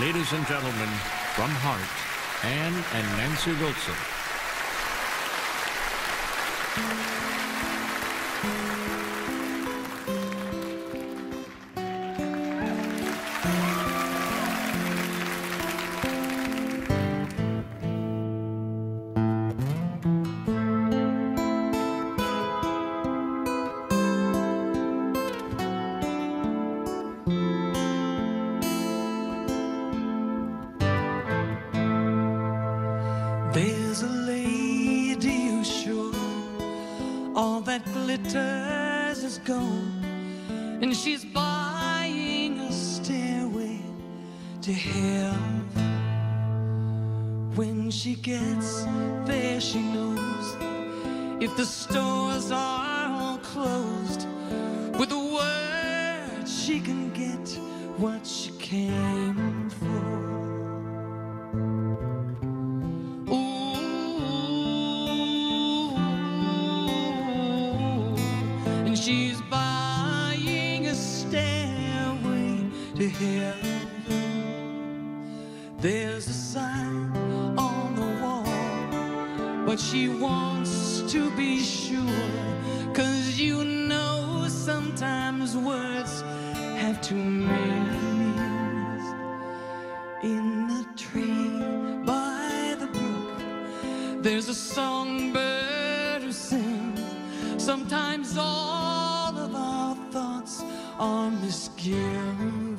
Ladies and gentlemen, from Heart, Anne and Nancy Wilson. There's a lady who's sure all that glitters is gold, and she's buying a stairway to heaven. When she gets there, she knows if the stores are all closed, with a word she can get what she came for. She's buying a stairway to heaven. There's a sign on the wall, but she wants to be sure. Cause you know sometimes words have two meanings. In the tree by the brook, there's a songbird. Sometimes all of our thoughts are misgiven.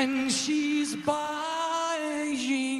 And she's buying